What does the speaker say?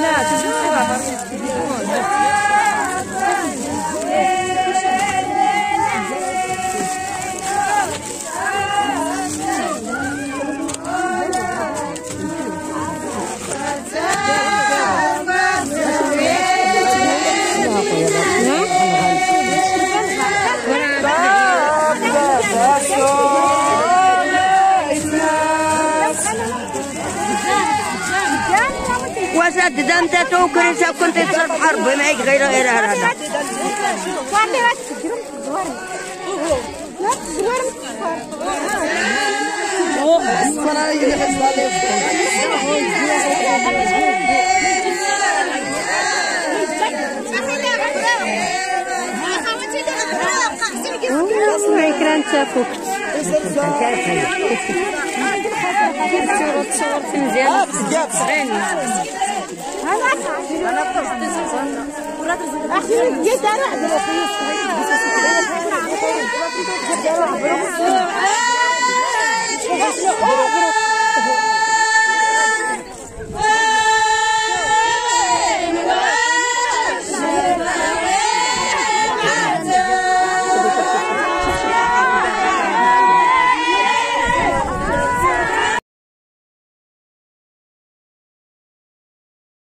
لا وسد دمت توكل كنت تصرف حرب معك غير غير هذا. اسمعي كران تفوكت صورت صورت مزيان. صغير Ah!